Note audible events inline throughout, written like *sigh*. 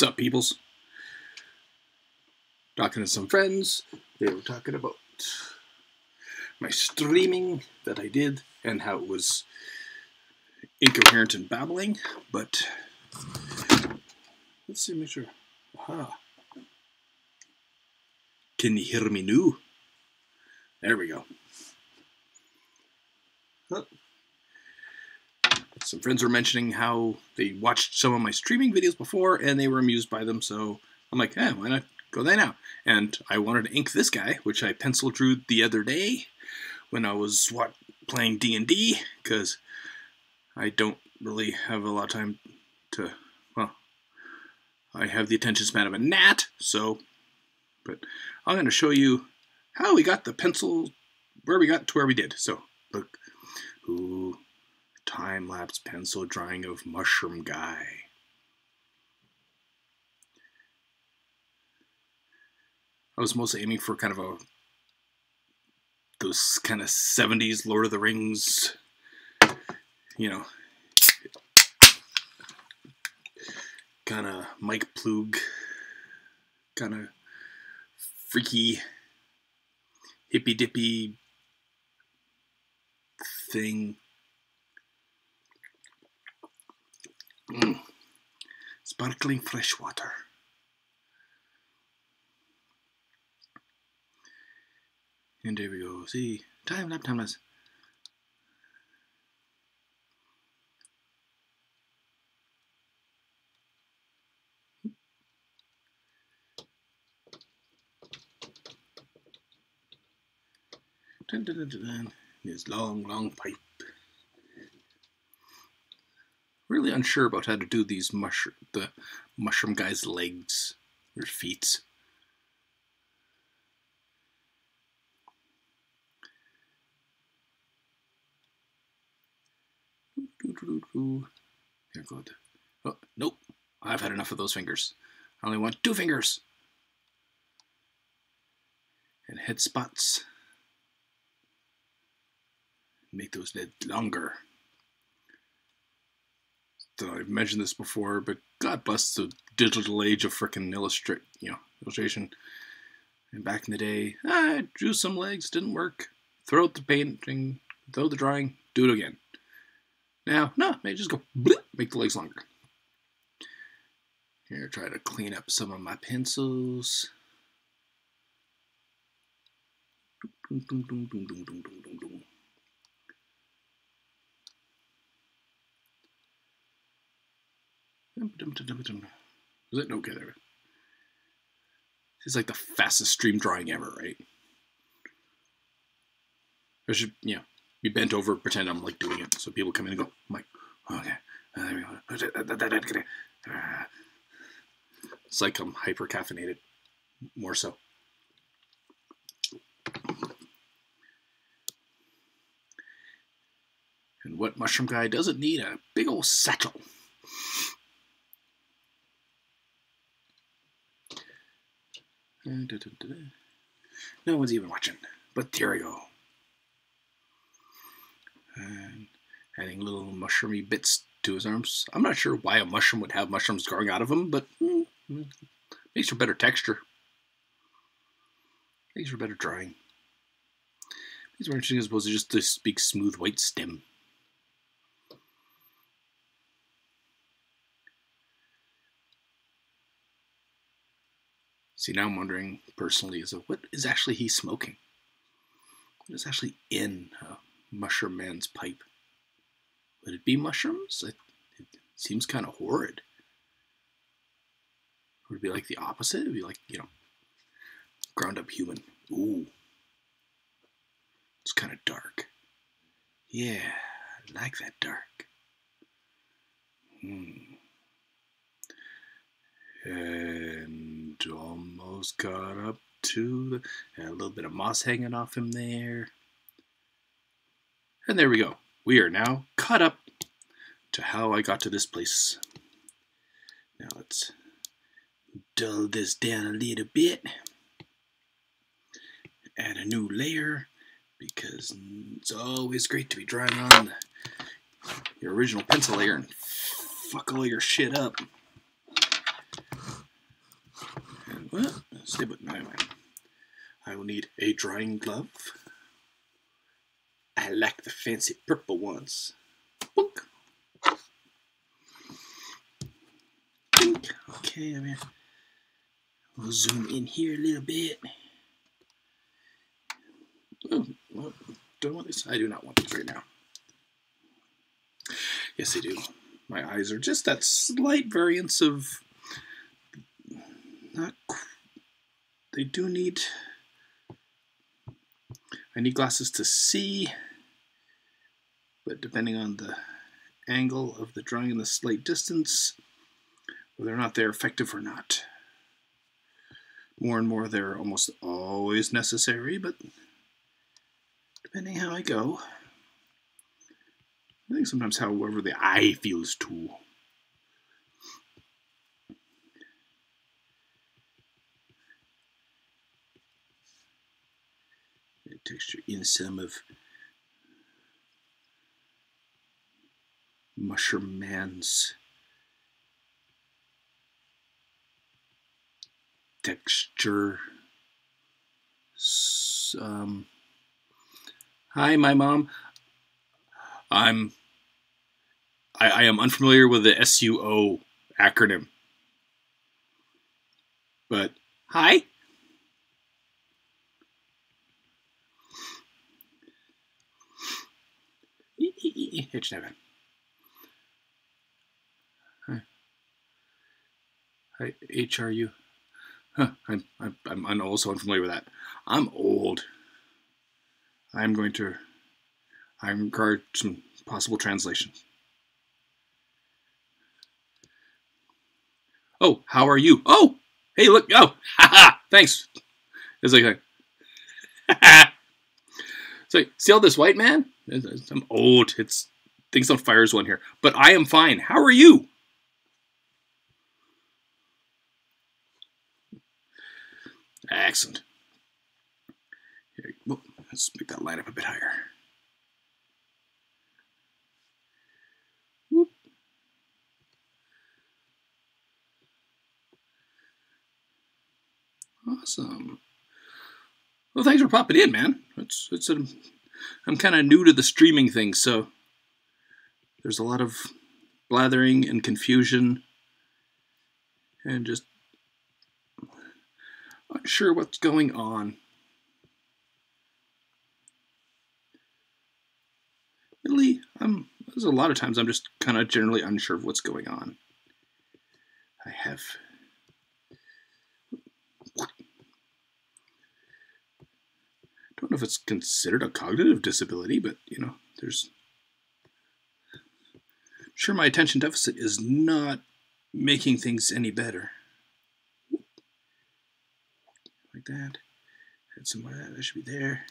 What's up, peoples? Talking to some friends. They were talking about my streaming that I did and how it was incoherent and babbling, but let's see, make sure. Aha. Can you hear me new? There we go. Huh. Some friends were mentioning how they watched some of my streaming videos before and they were amused by them, so I'm like, eh, why not go there now? And I wanted to ink this guy, which I pencil drew the other day when I was what playing D and D, because I don't really have a lot of time to. Well, I have the attention span of a gnat, so. But I'm going to show you how we got the pencil, where we got to where we did. So look, ooh, time lapse pencil drawing of mushroom guy. I was mostly aiming for kind of a those kind of 70s Lord of the Rings, you know, kind of Mike Ploog, kind of freaky, hippy dippy thing. Mm. Sparkling fresh water. And there we go. See, time lapse, time lapse. Dun, dun, dun, dun, dun. His long, long pipe. Really unsure about how to do these mushroom, the mushroom guy's legs or feet. Here, good. Oh, nope. I've had enough of those fingers. I only want two fingers. And head spots. Make those head longer. So I've mentioned this before, but God bless the digital age of frickin' illustrate, you know, illustration. And back in the day, I drew some legs, didn't work. Throw out the painting, throw the drawing, do it again. Now, no, maybe just go blip, make the legs longer. Here, try to clean up some of my pencils. Is it? Okay, there. It's like the fastest stream drawing ever, right? I should, you know, be bent over, pretend I'm like doing it, so people come in and go, I'm like, okay, uh, there we go. It's like I'm hyper caffeinated, more so. And what mushroom guy doesn't need a big old satchel? No one's even watching, but there we go. And adding little mushroomy bits to his arms. I'm not sure why a mushroom would have mushrooms growing out of him, but mm, makes for better texture. Makes for better drawing. These more interesting as opposed to just this big smooth white stem. See, now I'm wondering personally, is what is actually he smoking? What is actually in a mushroom man's pipe? Would it be mushrooms? It, it seems kind of horrid. Would it be like the opposite? It would be like, you know, ground up human. Ooh. It's kind of dark. Yeah, I like that dark. Hmm. And almost got up to the, a little bit of moss hanging off him there. And there we go. We are now caught up to how I got to this place. Now let's dull this down a little bit. Add a new layer because it's always great to be drawing on the, your original pencil layer and fuck all your shit up. Well, stay put. No, mind. I will need a drying glove. I like the fancy purple ones. Boink. Boink. Okay, I mean, we'll zoom in here a little bit. Oh, well, don't want this. I do not want these right now. Yes, I do. My eyes are just that slight variance of not. They do need. I need glasses to see, but depending on the angle of the drawing and the slight distance, whether or not they're effective or not. More and more, they're almost always necessary, but depending how I go, I think sometimes however the eye feels too. Texture in some of Mushroom Man's texture. Um, hi, my mom. I'm. I, I am unfamiliar with the SUO acronym. But hi. Hitch never. Hi. Hi, HRU. Huh, I'm, I'm, I'm also unfamiliar with that. I'm old. I'm going to I regard some possible translations. Oh, how are you? Oh, hey, look. Oh, *laughs* haha, thanks. It's like, *laughs* so see all this white man? I'm old. It's things on fire's one here, but I am fine. How are you? Excellent. Here, whoop, let's make that light up a bit higher. Whoop. Awesome. Well, thanks for popping in, man. It's it's a, I'm kind of new to the streaming thing, so there's a lot of blathering and confusion and just not sure what's going on. Really, I'm, there's a lot of times I'm just kind of generally unsure of what's going on. I have don't know if it's considered a cognitive disability, but you know, there's sure my attention deficit is not making things any better. Like that. Add some more of that. That should be there.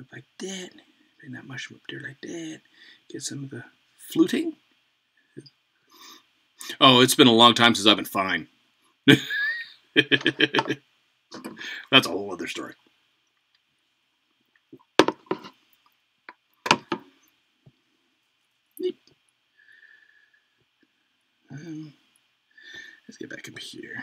Up like that. Bring that mushroom up there like that. Get some of the fluting. Oh, it's been a long time since I've been fine. *laughs* That's a whole other story. Um, let's get back up here.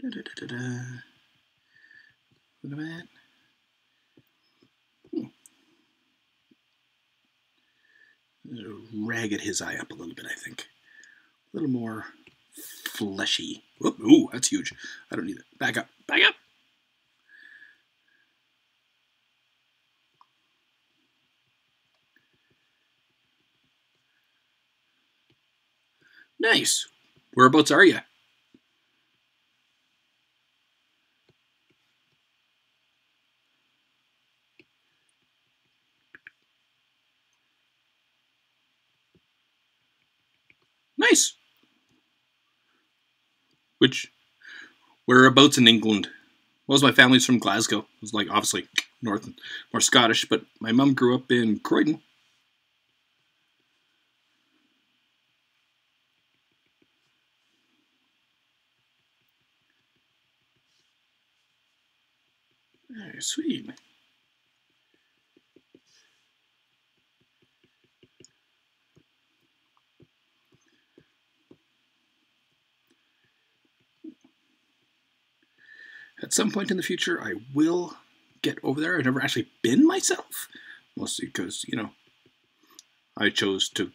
Da, da, da, da, da. Look at that. Hmm. Ragged his eye up a little bit, I think. A little more fleshy. ooh, that's huge. I don't need it. Back up. Back up. Nice. Whereabouts are you? Nice. Which, whereabouts in England? Most of my family's from Glasgow. It was like obviously north, more Scottish, but my mum grew up in Croydon. At some point in the future, I will get over there. I've never actually been myself, mostly because, you know, I chose to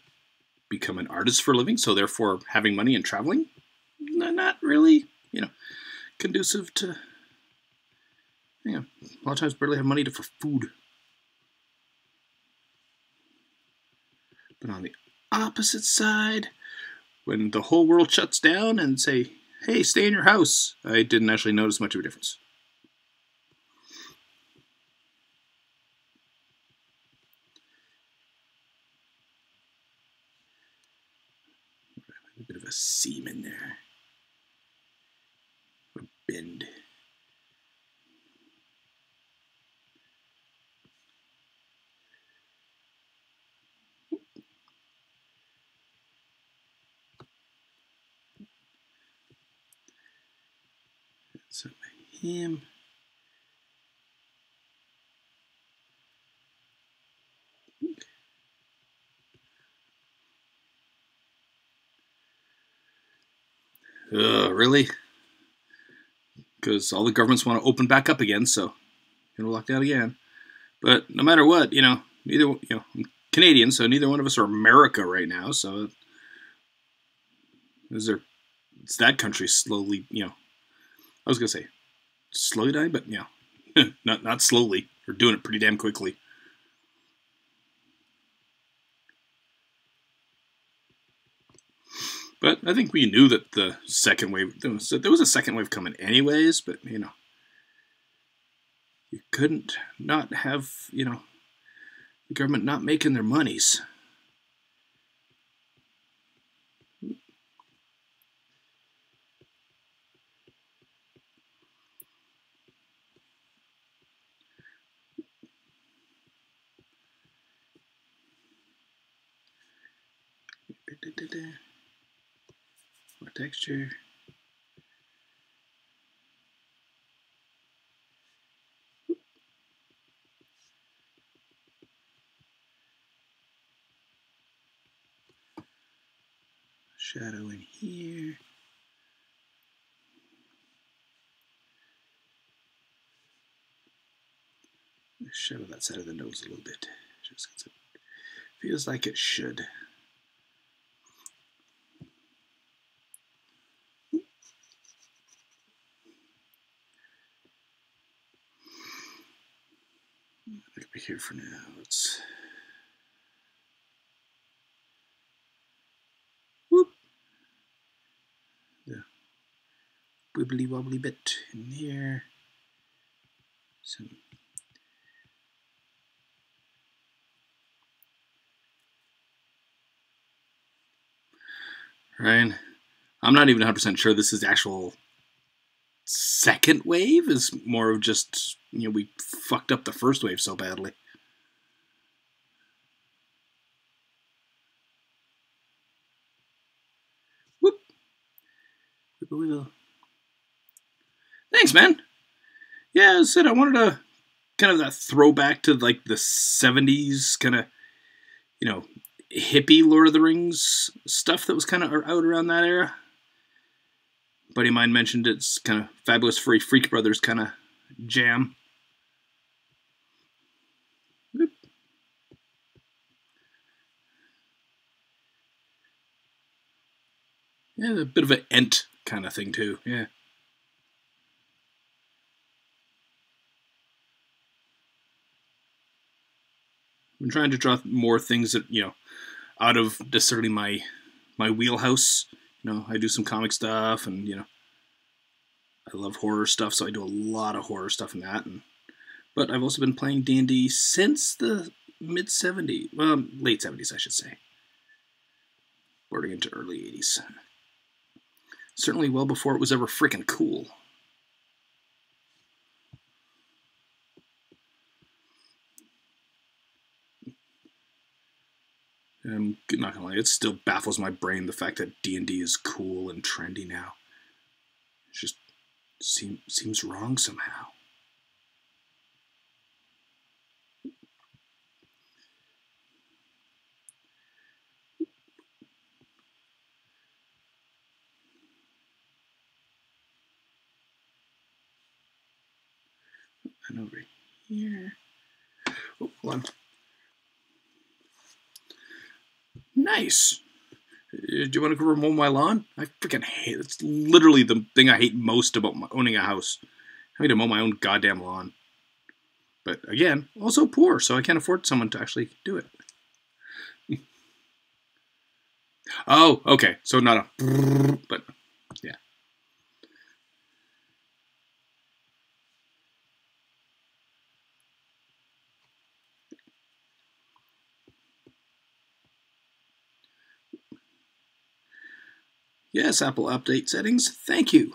become an artist for a living, so therefore having money and traveling, not really, you know, conducive to know, a lot of times barely have money to, for food. But on the opposite side, when the whole world shuts down and say, hey, stay in your house, I didn't actually notice much of a difference. A bit of a seam in there. A bend. So him. Uh, really? Because all the governments want to open back up again, so gonna lock down again. But no matter what, you know, neither you know, I'm Canadian, so neither one of us are America right now. So is there? It's that country slowly, you know. I was gonna say slowly dying, but yeah, *laughs* not not slowly. We're doing it pretty damn quickly. But I think we knew that the second wave, there was, there was a second wave coming anyways, but, you know, you couldn't not have, you know, the government not making their monies. More texture. Shadow in here. Shadow that side of the nose a little bit. Just feels like it should. It'll be here for now. Let's whoop the wibbly wobbly bit in here. Some Right. I'm not even 100% sure this is actual second wave is more of just you know we fucked up the first wave so badly. Whoop. Thanks, man. Yeah, I said I wanted to kind of that throwback to like the 70s kind of you know hippie Lord of the Rings stuff that was kind of out around that era buddy of mine mentioned it's kind of Fabulous Furry Freak Brothers kind of jam. Yeah, a bit of an ent kind of thing too. Yeah. I'm trying to draw more things that you know out of necessarily my my wheelhouse you know, I do some comic stuff, and you know, I love horror stuff, so I do a lot of horror stuff in that. And but I've also been playing D and D since the mid '70s, well, late '70s, I should say, bordering into early '80s. Certainly, well before it was ever freaking cool. I'm not gonna lie, it still baffles my brain the fact that D and D is cool and trendy now. It just seem, seems wrong somehow. And over here. Oh, hold on. Nice. Uh, Do you want to mow my lawn? I freaking hate It's literally the thing I hate most about owning a house. Having to mow my own goddamn lawn. But again, also poor, so I can't afford someone to actually do it. *laughs* Oh, okay. So not a but yeah. Yes, Apple update settings. Thank you.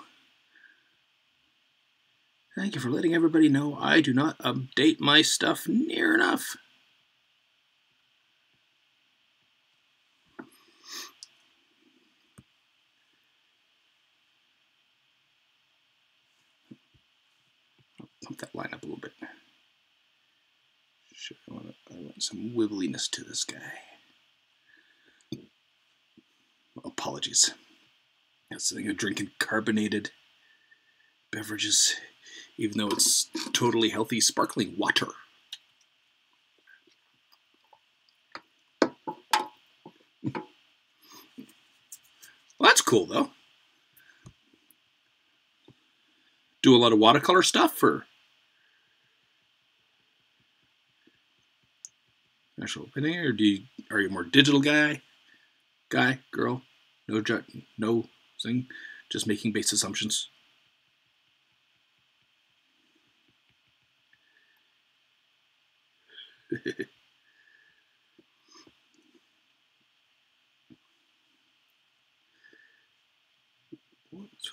Thank you for letting everybody know I do not update my stuff near enough. Pump that line up a little bit. Sure, I want, I want some wibbliness to this guy. Apologies. Thing of drinking carbonated beverages, even though it's totally healthy sparkling water. Well, that's cool though. Do a lot of watercolor stuff or actual painting, or do you are you more digital guy, guy, girl? No no thing, just making base assumptions.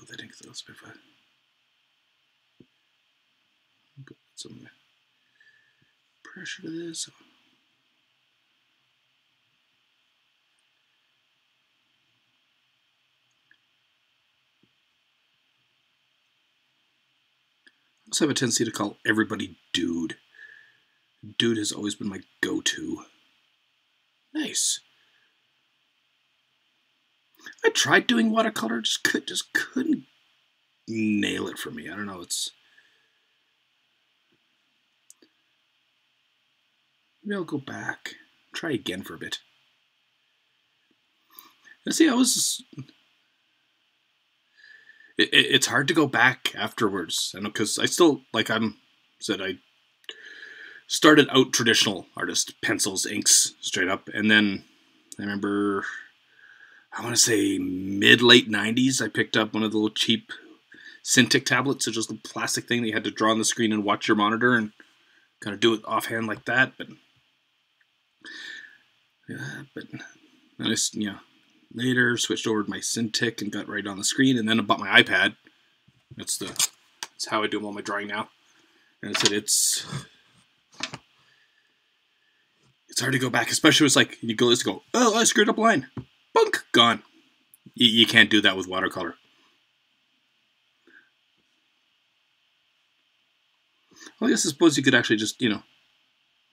That in because that's a bit of put some pressure to this. I also have a tendency to call everybody dude. Dude has always been my go-to. Nice. I tried doing watercolor, just could just couldn't nail it for me. I don't know. It's maybe I'll go back, try again for a bit. And see, I was. It, it, it's hard to go back afterwards, I know, because I still like I'm said I started out traditional artist, pencils, inks, straight up, and then I remember I want to say mid late '90s. I picked up one of the little cheap Cintiq tablets, so just the plastic thing that you had to draw on the screen and watch your monitor and kind of do it offhand like that. But yeah, but I know later switched over to my Cintiq and got right on the screen, and then I bought my iPad. That's the that's how I do all my drawing now. And I said it's it's hard to go back, especially it's like you go, let's go. Oh, I screwed up line. Bunk, gone. You, you can't do that with watercolor. Well, I guess I suppose you could actually just, you know,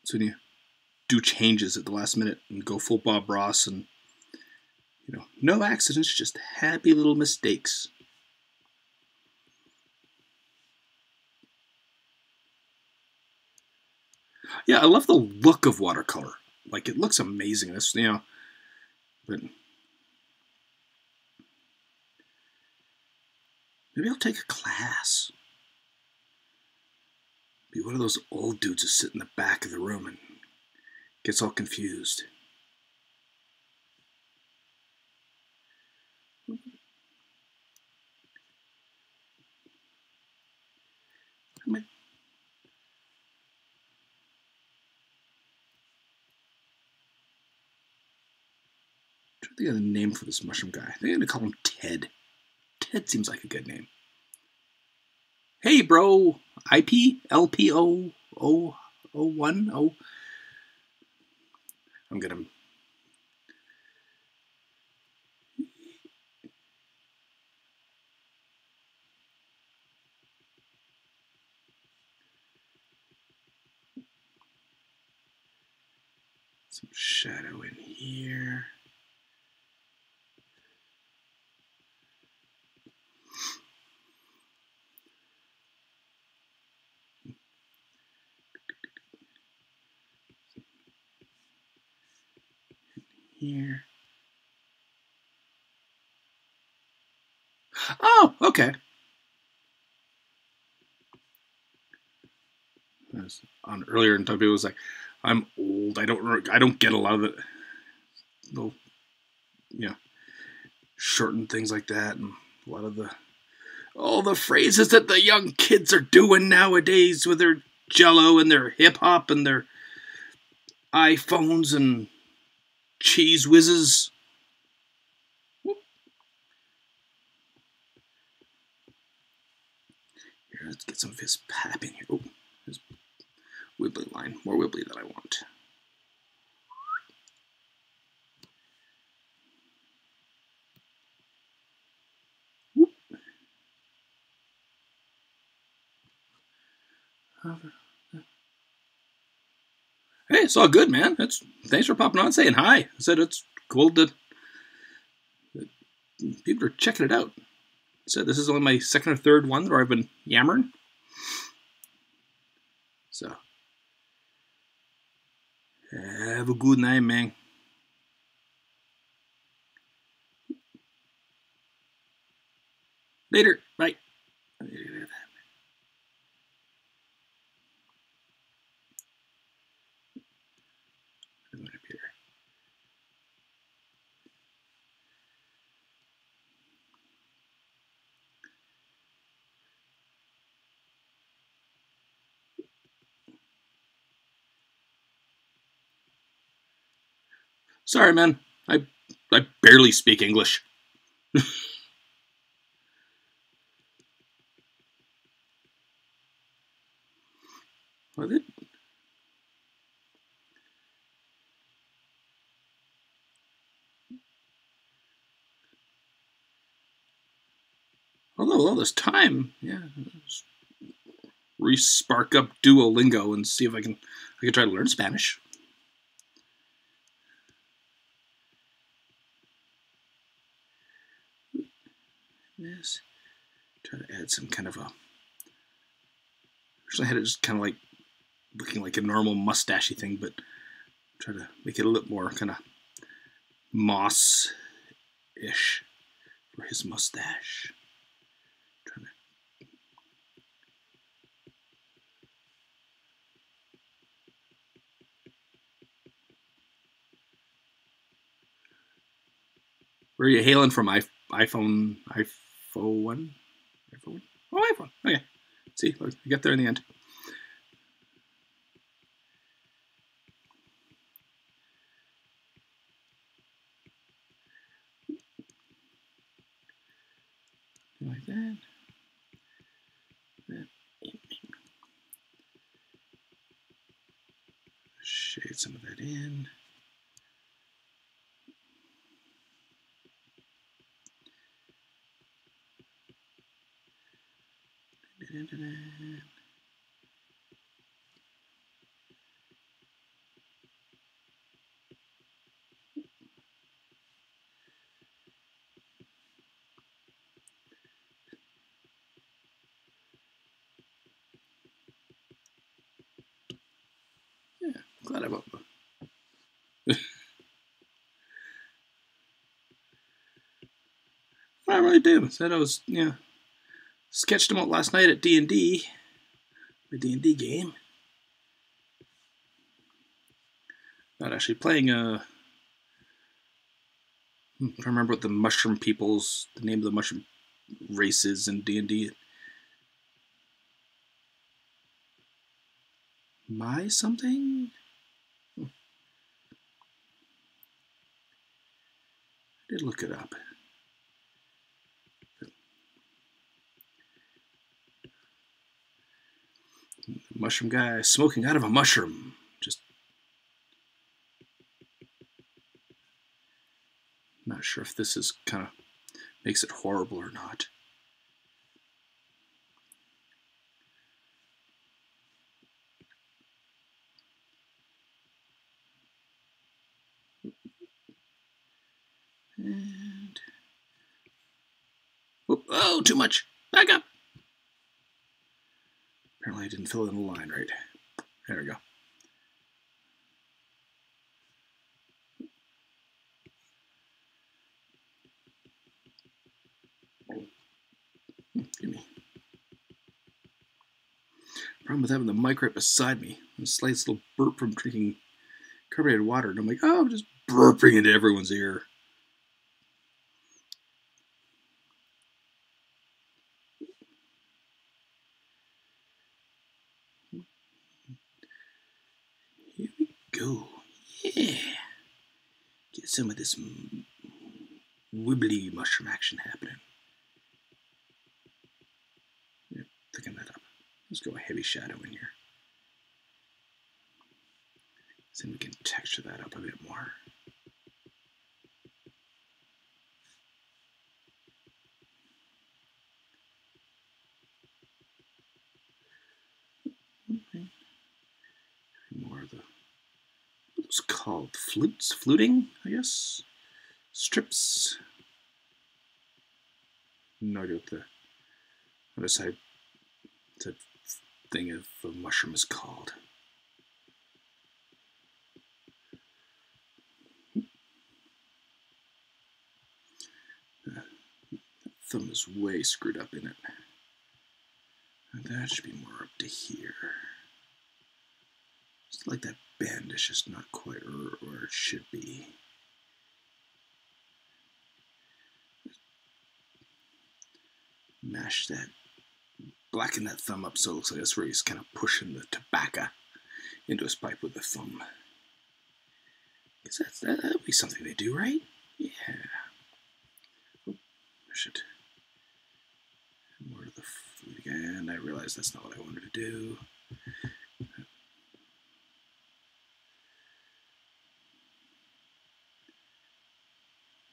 so you do changes at the last minute and go full Bob Ross and, you know, no accidents, just happy little mistakes. Yeah, I love the look of watercolor. Like it looks amazing. This, you know, but maybe I'll take a class. Be one of those old dudes who sit in the back of the room and gets all confused. I might- think of the name for this mushroom guy. I'm gonna call him Ted. Ted seems like a good name. Hey, bro. IP LPO O O one O. I'm gonna. Some shadow in here. Here. Oh, okay. As on earlier in time, it was like, I'm old. I don't. I don't get a lot of the, the, know, shortened things like that, and a lot of the, all the phrases that the young kids are doing nowadays with their Jello and their hip hop and their iPhones and cheese whizzes. Here, let's get some of his pap in here. Oh, his wibbly line. More wibbly than I want. Whoop. Hey, it's all good, man. It's thanks for popping on, saying hi. I said it's cool that people are checking it out. Said this is only my second or third one where I've been yammering. So have a good night, man. Later. Bye. Sorry, man. I I barely speak English. *laughs* what did? Although all this time, yeah, re-spark up Duolingo and see if I can I can try to learn Spanish. This. Try to add some kind of a. Actually, I had it just kind of like looking like a normal mustachy thing, but try to make it a little more kind of moss ish for his mustache. Where are you hailing from? I, iPhone, iPhone iPhone. iPhone? Oh, iPhone. Okay. Oh, See, look, I get there in the end. Like that. Shade some of that in. Yeah, glad I bought them. I really do. Said I was, yeah, sketched them out last night at D and D, the D and D game. Not actually playing a. I'm trying remember what the mushroom people's the name of the mushroom races in D and D. My something. Hmm. I did look it up. Mushroom guy smoking out of a mushroom. Just not sure if this is kind of makes it horrible or not. And oh, oh, too much. Back up. Apparently I didn't fill in the line right. There we go. Give me. Problem with having the mic right beside me. A slight little burp from drinking carbonated water, and I'm like, oh, I'm just burping into everyone's ear. Some of this wibbly mushroom action happening. Thicken that up. Let's go a heavy shadow in here. Then we can texture that up a bit more. Okay. More of the what's called flutes, fluting, I guess. Strips. No idea what the other side the thing of a mushroom is called. thumb is way screwed up in it. That should be more up to here. It's like that bend is just not quite where it should be. Mash that, blacken that thumb up so it looks like that's where he's kind of pushing the tobacco into his pipe with the thumb. Because that, that would be something they do, right? Yeah. Oh, I should more to the again. I realize that's not what I wanted to do.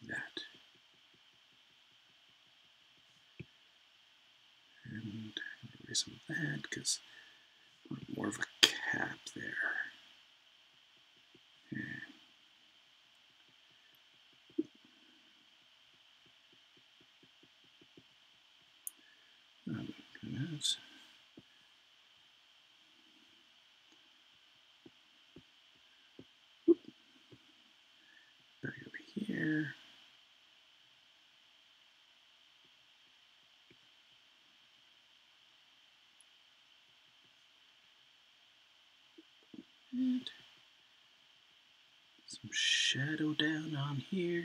That. And erase some of that because more of a cap there. minutes. Back over here. And some shadow down on here.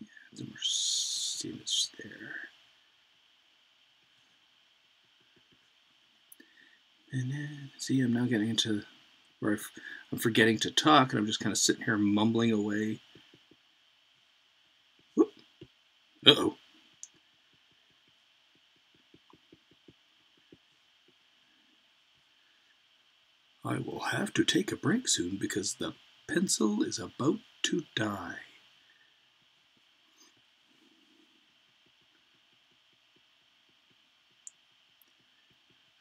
Yeah, Some more seams there. And then, see, I'm now getting into where i am forgetting to talk, and I'm just kind of sitting here mumbling away. Uh I will have to take a break soon because the pencil is about to die.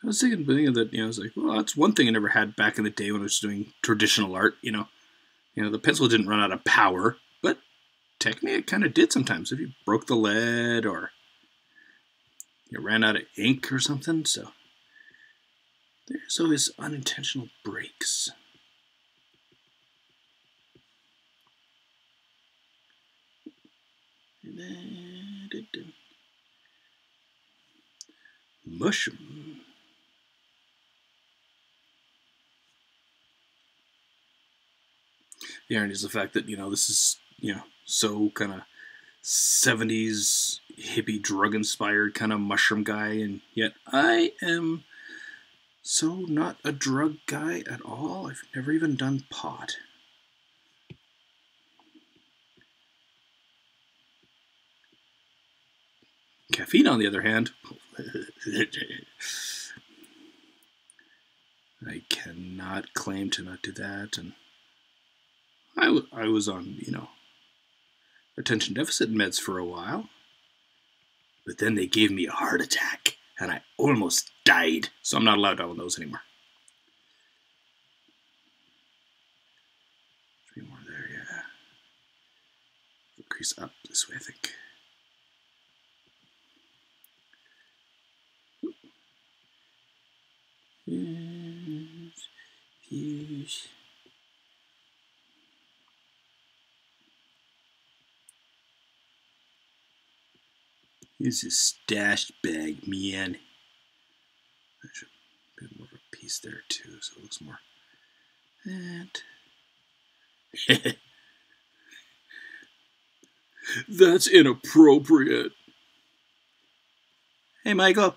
I was thinking, thinking that you know, I was like, well, that's one thing I never had back in the day when I was doing traditional art. You know, you know, the pencil didn't run out of power, but technically it kind of did sometimes if you broke the lead or you ran out of ink or something. So there's always unintentional breaks. Mushroom. the irony is the fact that you know this is you know so kind of 70s hippie drug inspired kind of mushroom guy and yet i am so not a drug guy at all? I've never even done pot. Caffeine on the other hand. *laughs* I cannot claim to not do that and I, I was on, you know, attention deficit meds for a while. But then they gave me a heart attack and I almost died. So I'm not allowed on those anymore. Three more there, yeah. Increase up this way, I think. Fuse, fuse. Here's his stash bag, man. I should put more of a piece there too, so it looks more. And *laughs* that's inappropriate. Hey, Michael.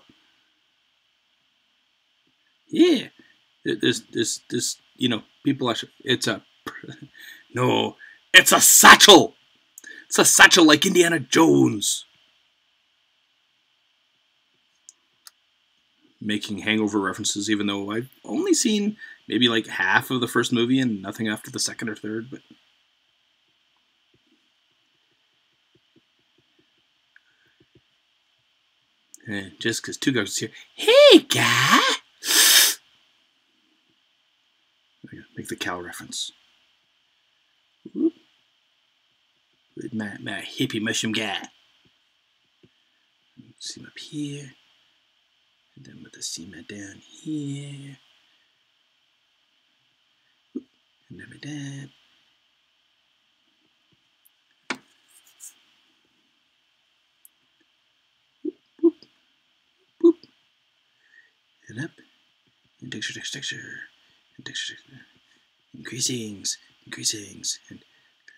Yeah, this, this, this. You know, people actually. It's a. *laughs* no, it's a satchel. It's a satchel like Indiana Jones. Making hangover references, even though I've only seen maybe like half of the first movie and nothing after the second or third, but. And just because two guys here, hey guy, make the cow reference. With my, my hippie mushroom guy. See him up here. And then with the seam down here. And then with that. Boop, boop, And up. And texture, texture, texture. And texture, texture. Increasings, increasings. And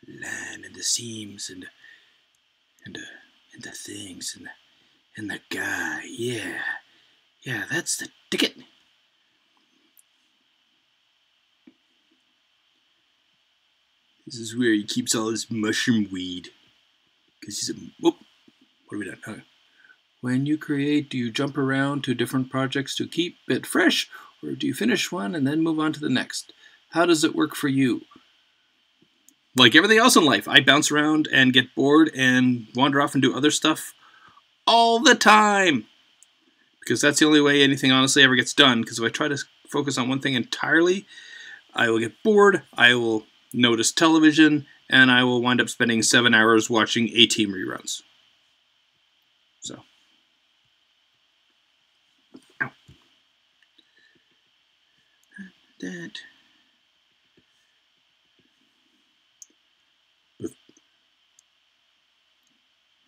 line and the seams and and the and the things and the, and the guy. Yeah, yeah, that's the ticket. This is where he keeps all his mushroom weed. Because he's a. Whoop! What are we? Okay. When you create, do you jump around to different projects to keep it fresh, or do you finish one and then move on to the next? How does it work for you? like everything else in life, I bounce around and get bored and wander off and do other stuff all the time. Because that's the only way anything honestly ever gets done. Because if I try to focus on one thing entirely, I will get bored, I will notice television, and I will wind up spending seven hours watching A Team reruns. So. Ow. That.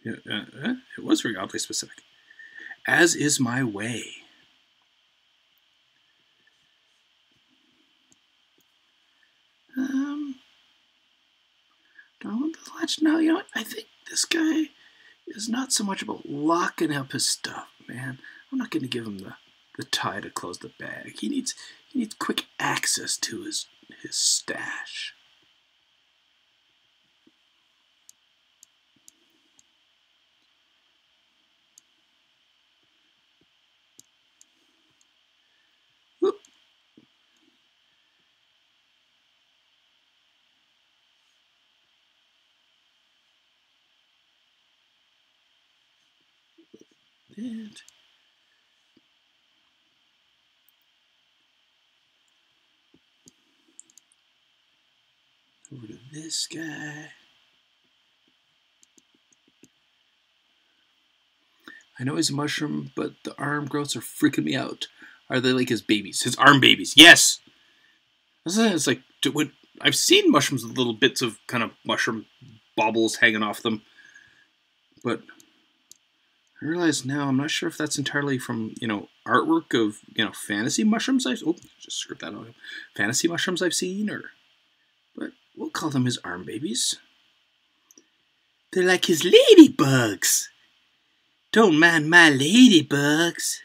Uh, uh, it was very oddly specific. As is my way. Um, don't the latch. No, you know what? I think this guy is not so much about locking up his stuff, man. I'm not going to give him the, the tie to close the bag. He needs he needs quick access to his his stash. It. Over to this guy. I know he's a mushroom, but the arm growths are freaking me out. Are they like his babies? His arm babies? Yes. It's like when I've seen mushrooms with little bits of kind of mushroom baubles hanging off them, but I realize now I'm not sure if that's entirely from you know artwork of you know fantasy mushrooms I've oh just script that out fantasy mushrooms I've seen or but we'll call them his arm babies. They're like his ladybugs. Don't mind my ladybugs.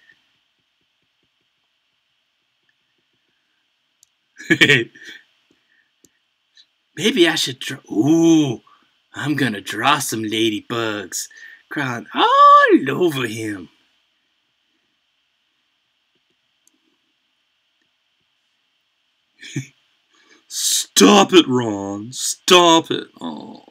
*laughs* Maybe I should draw. Ooh, I'm gonna draw some ladybugs crying all over him. Stop it, Ron. Stop it. Oh.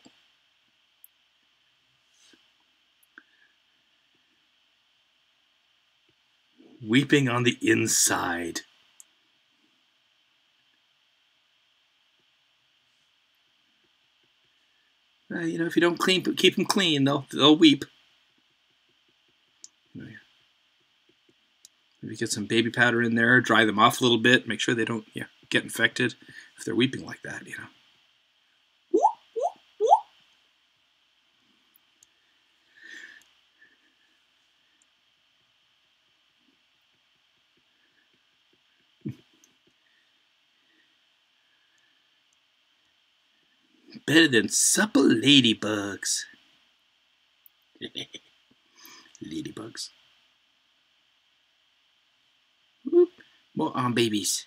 Weeping on the inside. Uh, you know, if you don't clean, keep them clean, they'll they'll weep. Maybe get some baby powder in there, dry them off a little bit, make sure they don't yeah, get infected if they're weeping like that, you know. better than supple ladybugs. *laughs* ladybugs. More arm um, babies.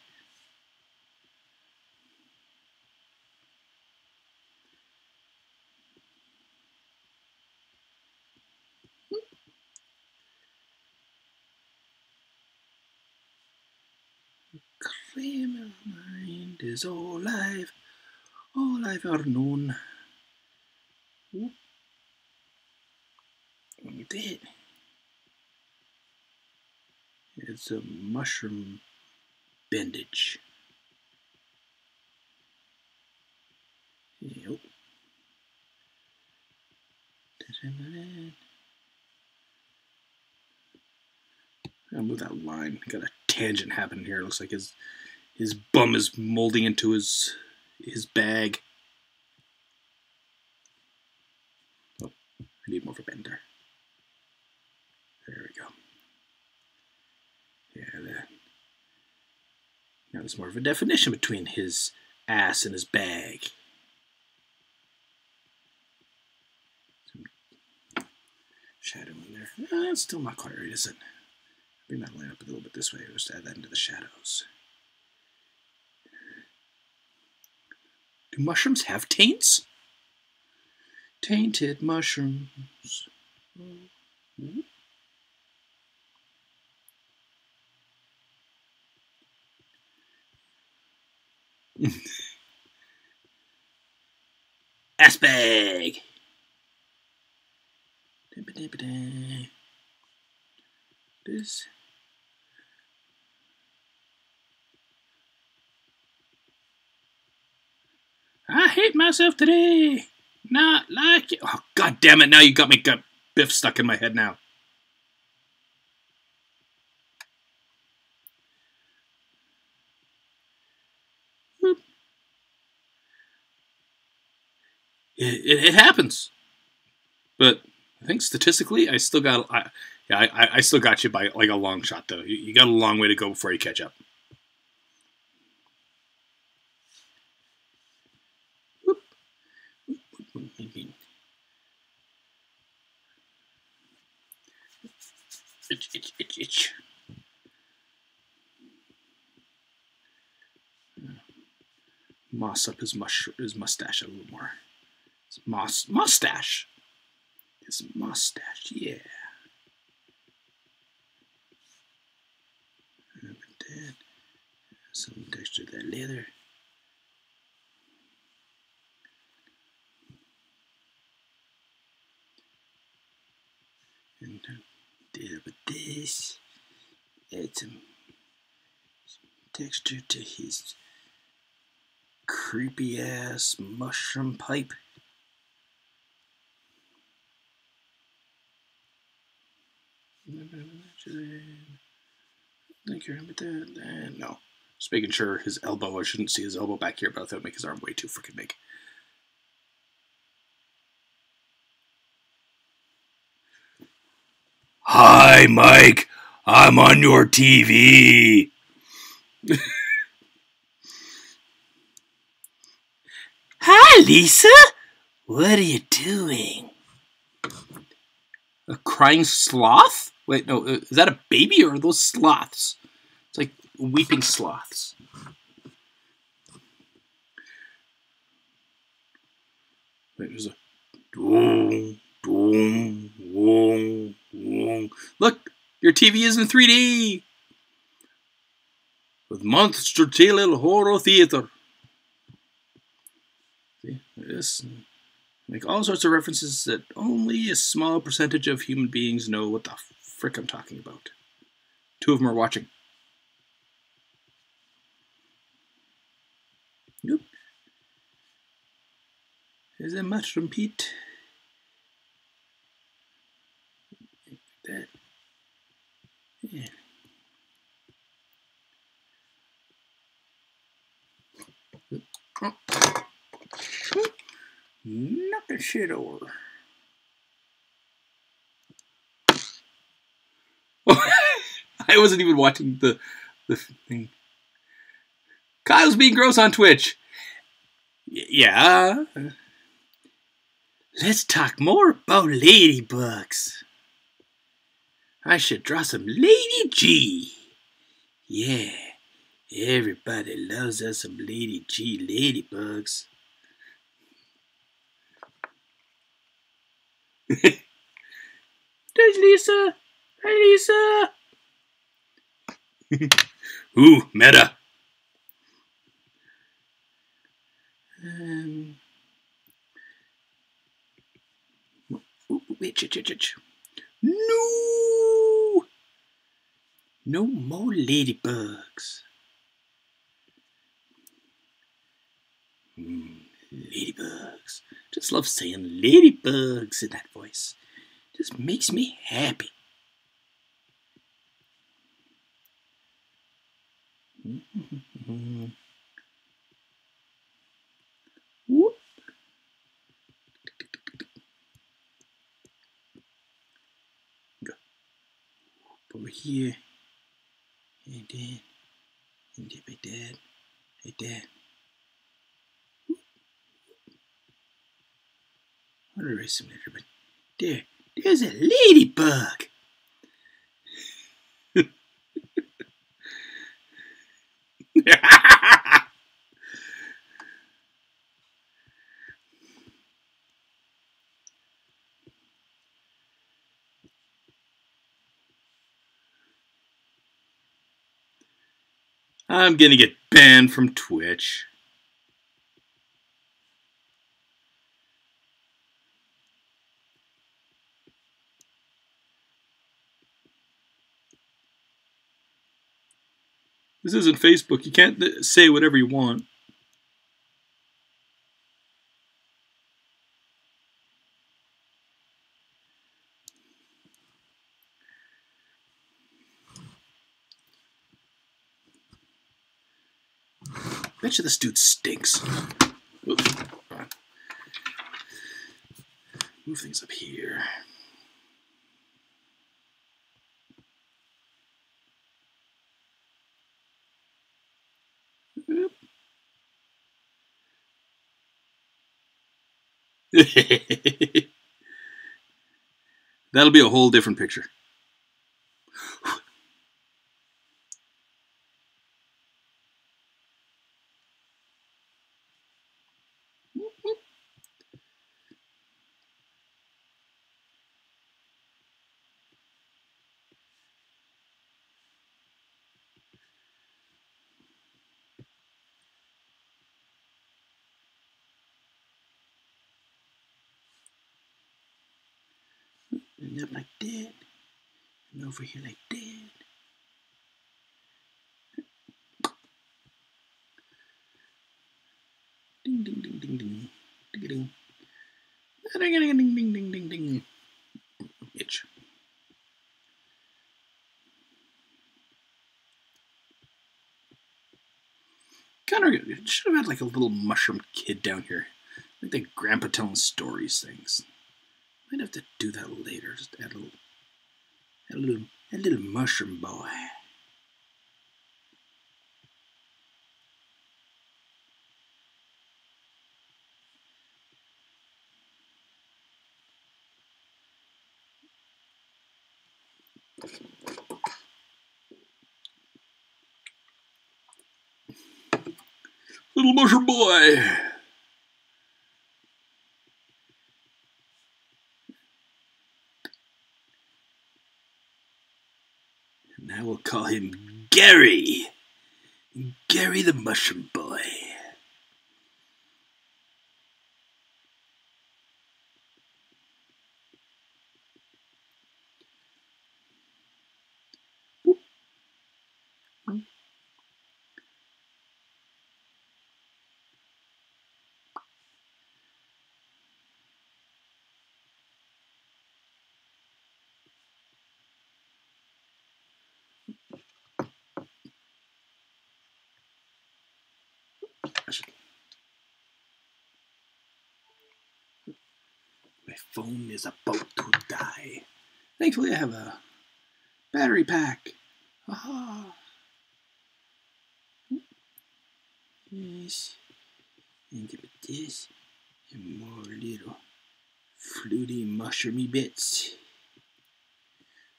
Criminal mind is all I've, all I've ever known. Whoop. It's a mushroom bandage. Yep. I'll move that line. Got a tangent happening here. Looks like his his bum is molding into his his bag. Oh, I need more of a bender. There we go. Yeah, that. Now there's more of a definition between his ass and his bag. Shadow in there. Uh, it's still not quite right, is it? Bring that line up a little bit this way, just add that into the shadows. Do mushrooms have taints? Tainted mushrooms. Mm-hmm. Ass *laughs* bag. This. I hate myself today. Not like it. Oh, God damn it. Now you got me got Biff stuck in my head now. It, it, happens. But I think statistically, I still got I, yeah, I, I still got you by like a long shot though. You, you got a long way to go before you catch up. Itch, itch, itch, itch. Moss up his mush his mustache a little more. His mustache. His mustache, yeah. Some texture that leather. And deal with this. Add some texture to his creepy ass mushroom pipe. That? And no. Just making sure his elbow, I shouldn't see his elbow back here, but that would make his arm way too freaking big. Hi, Mike. I'm on your TV. *laughs* Hi, Lisa. What are you doing? A crying sloth? Wait, no, uh, is that a baby or are those sloths? It's like weeping sloths. Wait, there's a boom, boom, boom, boom. Look, your TV is in 3D with Monster Channel Horror Theater. See, this make all sorts of references that only a small percentage of human beings know what the frick I'm talking about. Two of them are watching. Nope. There's a mushroom Pete. that. Yeah. Oh. Knock the shit over. *laughs* I wasn't even watching the the thing. Kyle's being gross on Twitch. Y yeah. Let's talk more about ladybugs. I should draw some Lady G. Yeah, everybody loves us some Lady G ladybugs. There's Lisa. Hey, Lisa. *laughs* Ooh, meta. Um, wait, ch ch No! No more ladybugs. Mm, ladybugs. Just love saying ladybugs in that voice. Just makes me happy. Whoop. Go. Over here. Hey, Dad. And did my dad. Hey, Dad. But there, there's a ladybug. *laughs* I'm gonna get banned from Twitch. This isn't Facebook. You can't say whatever you want. Bet you this dude stinks. Oops. Move things up here. *laughs* That'll be a whole different picture. and up like that, and over here like that. Ding ding ding ding ding ding ding ding ding ding ding ding ding ding itch. Kind of should have had like a little mushroom kid down here, like the grandpa telling stories things. Might have to do that later. Just add a little, add a little, a little mushroom boy. Little mushroom boy. And I will call him Gary. Gary the Mushroom Boy. My phone is about to die. Have a battery pack. Ah. Yes. And give it this and more little fluty mushroomy bits.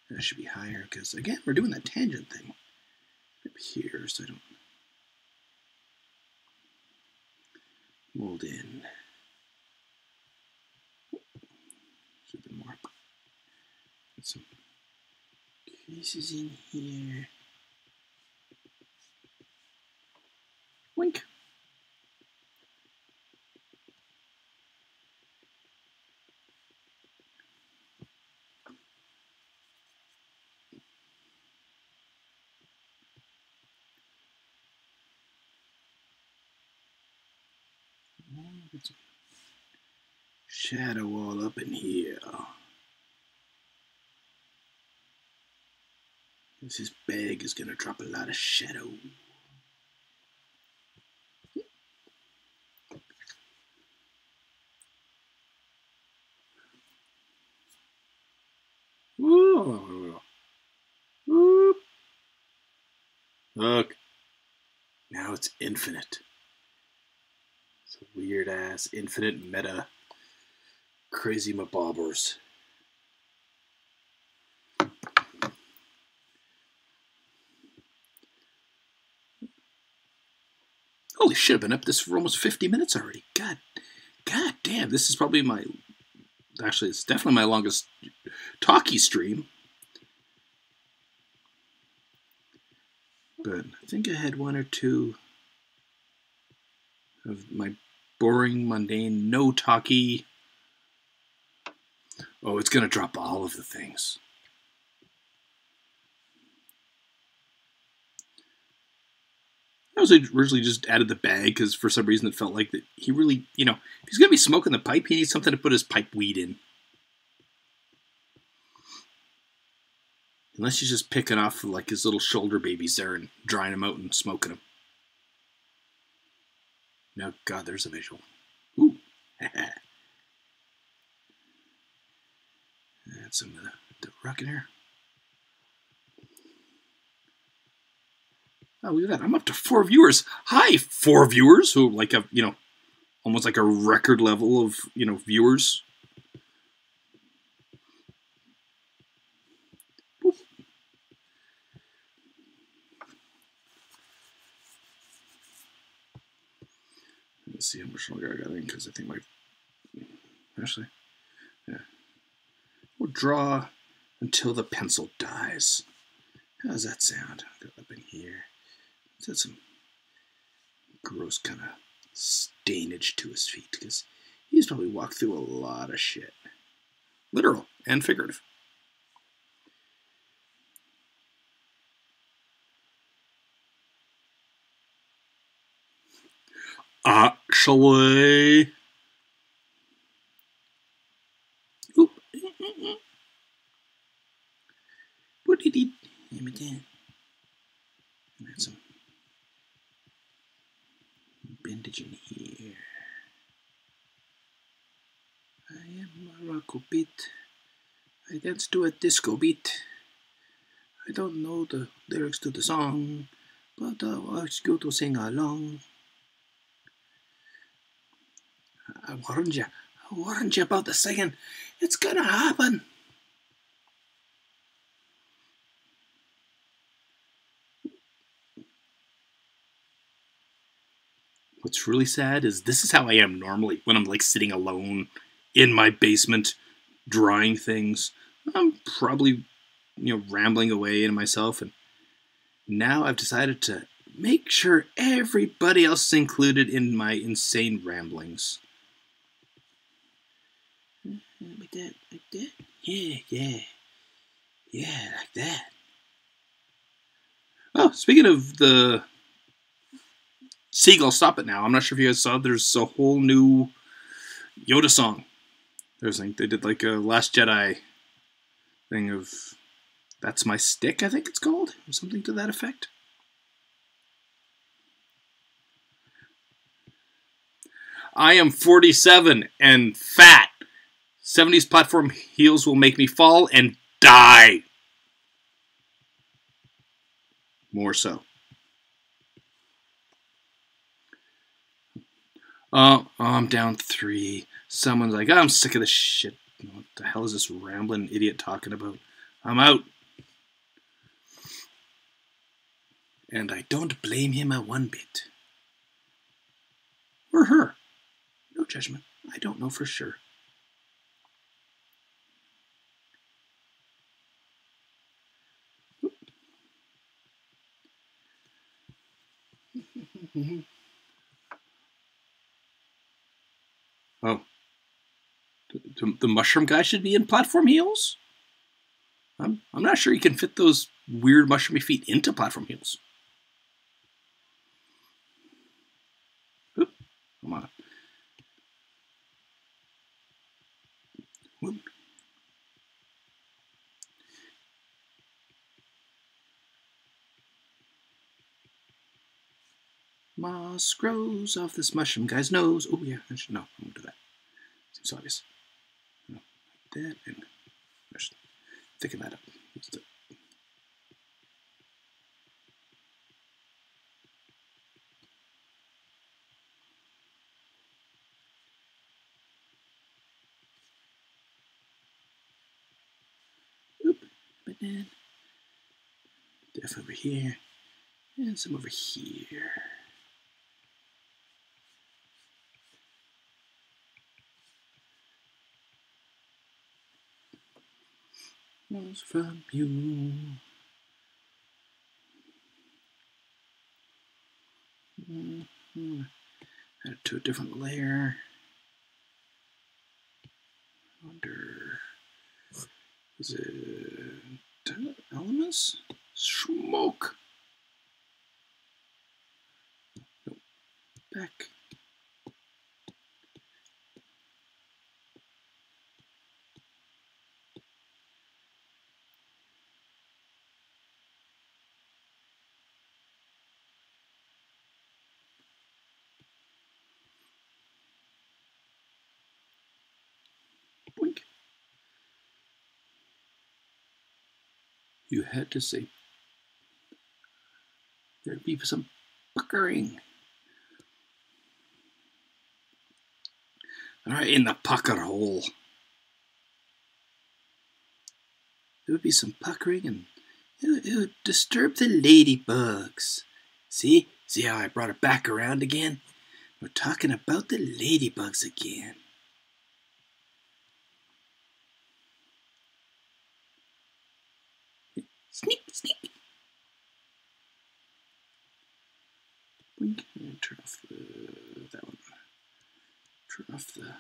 That should be higher because again we're doing that tangent thing up here so I don't mold in. Should be more. Get some creases in here. Wink. Shadow all up in here. This bag is gonna drop a lot of shadow. Look. Now it's infinite. It's a weird ass infinite meta crazy mabobbers. Holy shit, I've been up this for almost 50 minutes already. God, god damn, this is probably my, actually, it's definitely my longest talkie stream. But I think I had one or two of my boring, mundane, no talkie. Oh, it's going to drop all of the things. I was originally just added the bag because for some reason it felt like that he really, you know, if he's going to be smoking the pipe, he needs something to put his pipe weed in. Unless he's just picking off like his little shoulder babies there and drying them out and smoking them. Now, God, there's a visual. Ooh. Add some of the, the rock. Oh, look at that. I'm up to four viewers. Hi, four viewers who like a, you know, almost like a record level of, you know, viewers. Let's see how much longer I got in because I think my actually, yeah, we'll draw until the pencil dies. How does that sound? Go up in here. Is that some gross kind of stainage to his feet? Because he's probably walked through a lot of shit, literal and figurative. Actually. Oop. What did he? Him again. Add some bandage here. I am a Morocco beat. I dance to a disco beat. I don't know the lyrics to the song, but I was good to sing along. I warned you. I warned you about the singing. It's gonna happen. What's really sad is this is how I am normally when I'm like sitting alone in my basement drawing things. I'm probably, you know, rambling away in myself. And now I've decided to make sure everybody else is included in my insane ramblings. Mm-hmm, like that, like that. Yeah, yeah. Yeah, like that. Oh, speaking of the Seagull, stop it now. I'm not sure if you guys saw. There's a whole new Yoda song. There's like they did like a Last Jedi thing of that's my stick. I think it's called or something to that effect. I am 47 and fat. 70s platform heels will make me fall and die. More so. Oh, oh, I'm down three. Someone's like, oh, I'm sick of this shit. What the hell is this rambling idiot talking about? I'm out. And I don't blame him a one bit. Or her. No judgment. I don't know for sure. *laughs* oh. The, the, mushroom guy should be in platform heels? I'm, I'm not sure he can fit those weird mushroomy feet into platform heels. Oop, come on. Whoop. Moss grows off this mushroom guy's nose. Oh, yeah, I should, no, I won't do that. Seems obvious. No, like that, and I should thicken that up. Oop, but then, definitely over here, and some over here. From you. Mm-hmm. Add it to a different layer. Under is it elements? Smoke. Nope. Back. You had to say there'd be some puckering. Right in the pucker hole. There would be some puckering and it would, it would disturb the ladybugs. See? See how I brought it back around again? We're talking about the ladybugs again. Sneak, sneak. Blink and turn off the that one. Turn off the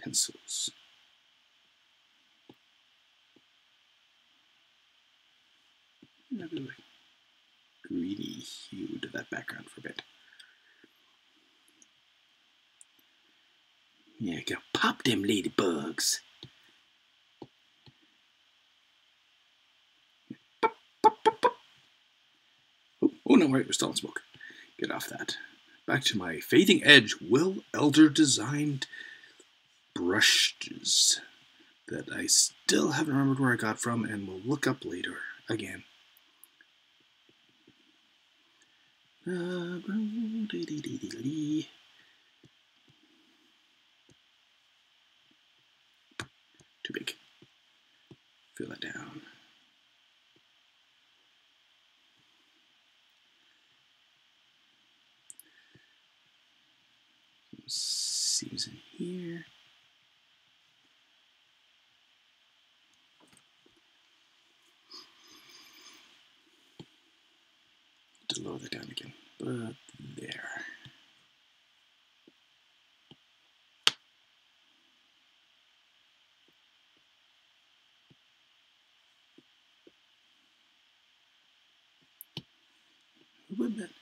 pencils. Like greeny hue to that background for a bit. Yeah, go pop them ladybugs. Oh no, wait, we're still in smoke. Get off that. Back to my fading edge Will Elder designed brushes that I still haven't remembered where I got from and will look up later again. Too big. Fill that down. Seams in here. To lower that down again, but there.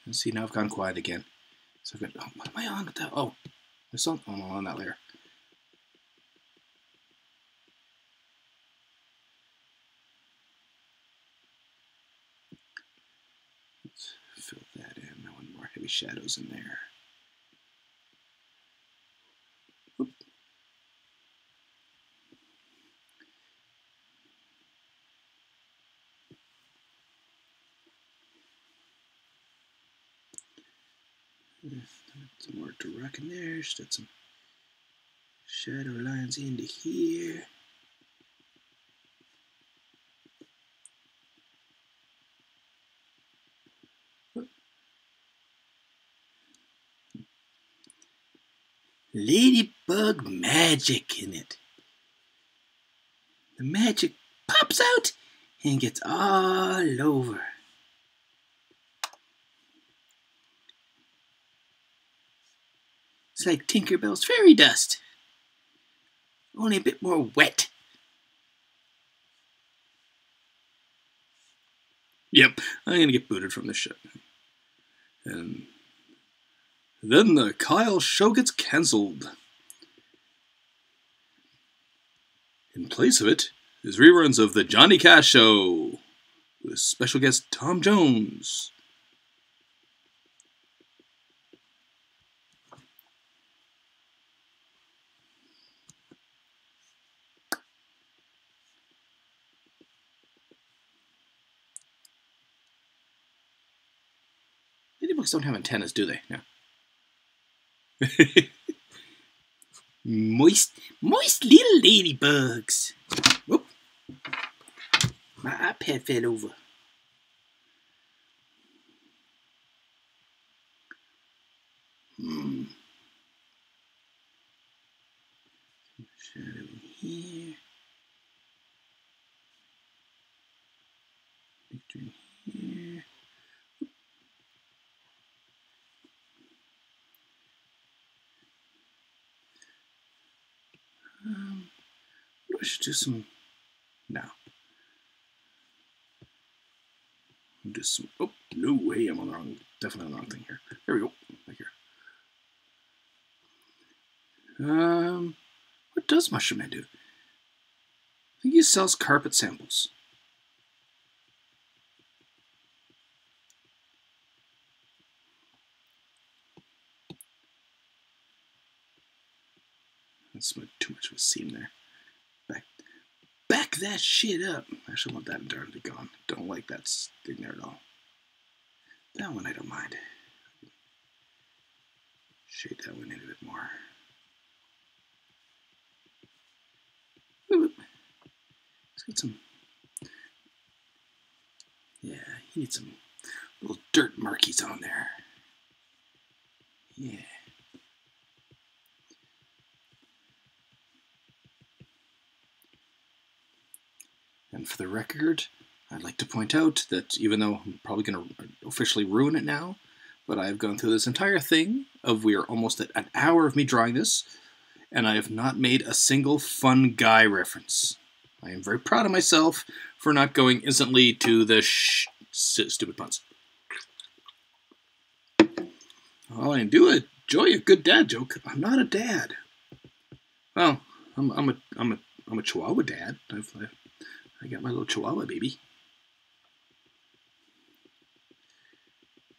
And see, now I've gone quiet again. So I've got, oh, what am I on with that? Oh, there's something on that layer. Let's fill that in. I want more heavy shadows in there. Some more to rock in there. Just add some shadow lines into here. Ladybug magic in it. The magic pops out and gets all over. It's like Tinkerbell's fairy dust, only a bit more wet. Yep, I'm gonna get booted from this shit. And then the Kyle show gets cancelled. In place of it is reruns of The Johnny Cash Show with special guest Tom Jones. Ladybugs don't have antennas, do they? No. *laughs* moist, moist little ladybugs. Whoop. My iPad fell over. Hmm. Here. Picture here. Um, I should do some now. Do some. Oh no way! I'm on the wrong. Definitely on the wrong thing here. There we go. Right here. Um, what does Mushroom Man do? I think he sells carpet samples. That's too much of a seam there. That shit up. I actually want that entirely gone. Don't like that thing there at all. That one I don't mind. Shade that one in a bit more. Let's get some. Yeah, you need some little dirt markies on there. Yeah. And for the record, I'd like to point out that even though I'm probably going to officially ruin it now, but I've gone through this entire thing of we are almost at an hour of me drawing this, and I have not made a single fun guy reference. I am very proud of myself for not going instantly to the sh stupid puns. All I do enjoy a good dad joke. I'm not a dad. Well, I'm, I'm a I'm a I'm a Chihuahua dad. I've, I've I got my little chihuahua baby.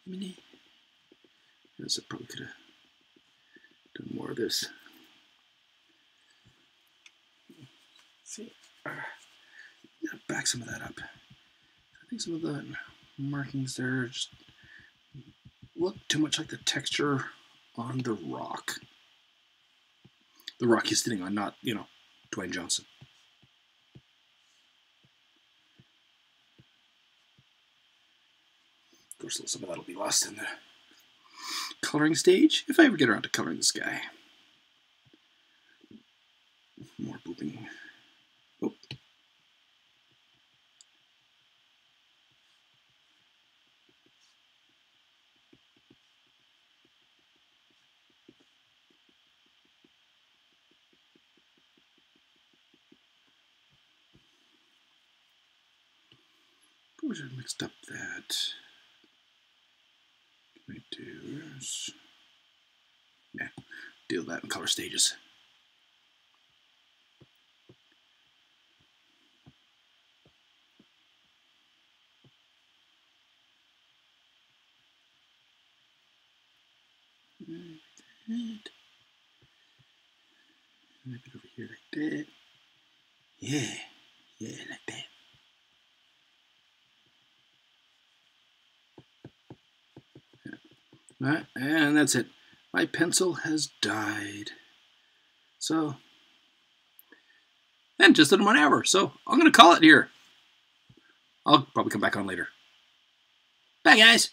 Mini. I probably could have done more of this. See, uh, back some of that up. I think some of the markings there just look too much like the texture on the rock. The rock he's sitting on, not, you know, Dwayne Johnson. Course, some of that will be lost in the coloring stage, if I ever get around to coloring this guy. More booping. Oh. Probably should have mixed up that do is, yeah, deal that in color stages. Like that. Maybe over here like that. Yeah, yeah, like that. Right, and that's it. My pencil has died. So, and just in one hour. So I'm going to call it here. I'll probably come back on later. Bye, guys.